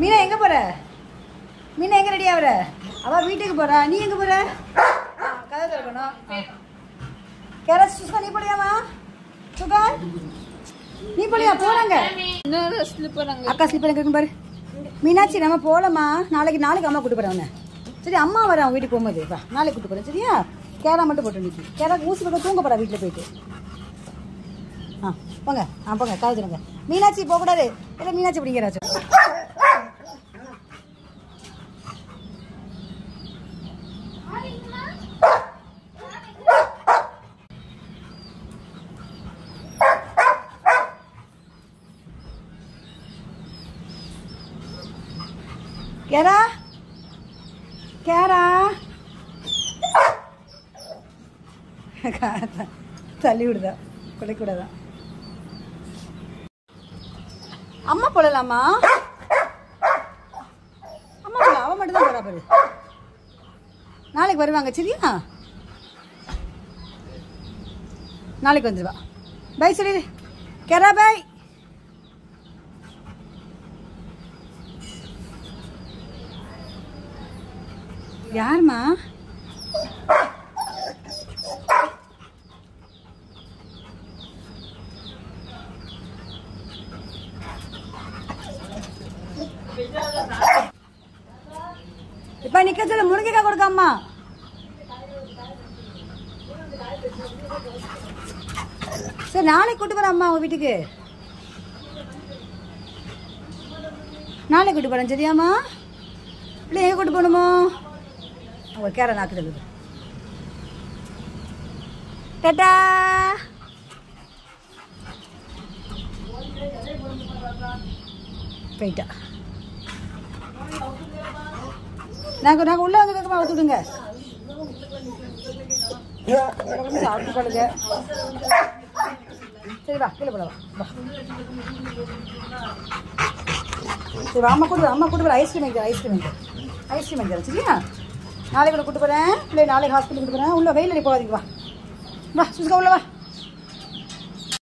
மீனா எங்க போற? மீனா எங்க ரெடி ஆகுற அவ வீட்டுக்கு போறா. நீ எங்க போற? கதை திறக்கணும் கேரட் சுஸ்கா நீ போறியாமா சுகா? நீ போலியா போறாங்க அக்கா ஸ்லிப்பர் எங்க இருக்கு பாரு. மீனாட்சி நம்ம போகலாமா நாளைக்கு நாளைக்கு அம்மா கூட்டு போறேன் சரி அம்மா வரேன் வீட்டுக்கு போகும்போது. நாளைக்கு கூட்டு போறேன். சரியா? கேரா மட்டும் போட்டு நிற்கி கேரா ஊசி போட்டு தூங்க போறா வீட்டில் போயிட்டு. ஆ போங்க ஆ போங்க காவச்சுருங்க மீனாட்சி போகக்கூடாது இல்லை மீனாட்சி பிடிங்கிறாச்சு கேரா? கேரா? தள்ளி விடுதா குலைக்கூடாதா? அம்மா போடலாமா? அம்மா போல அவன் மட்டும் தான் போடா பாரு. நாளைக்கு வருவாங்க சரியா? நாளைக்கு வந்துடுவா பை சரி கேரா பை. யாரும்மா? இப்ப நிக்க சொல்ல முருங்கைக்காய் கொடுக்காமா சரி நாளைக்கு கூட்டு போறேன் அம்மா உங்க வீட்டுக்கு. நாளைக்கு கூட்டு போறேன் சரியாம்மா? இல்லை எங்கே கூட்டு போகணுமோ? அவங்க கேர நாக்கு தள்ளுது போயிட்டா. நாங்கள் நாங்கள் உள்ளே வந்து கேட்கமா அவுத்து விடுங்க. சாப்பிட்டு படுங்க சரி வா கீழே போடவா வா. சரி வா, அம்மா கூட்டு அம்மா கூட்டு போகிற ஐஸ்கிரீம் வைக்கிறேன் ஐஸ்கிரீம் வைக்கிறேன் ஐஸ்கிரீம் வைக்கிறேன் சரியா? நாளைக்கு கூட கூட்டு போகிறேன் இல்லை நாளைக்கு ஹாஸ்பிட்டல் கூட்டு போகிறேன் உள்ள வெயில் அடி போகாதீங்க வா. வா சுசுக்கா உள்ள வா.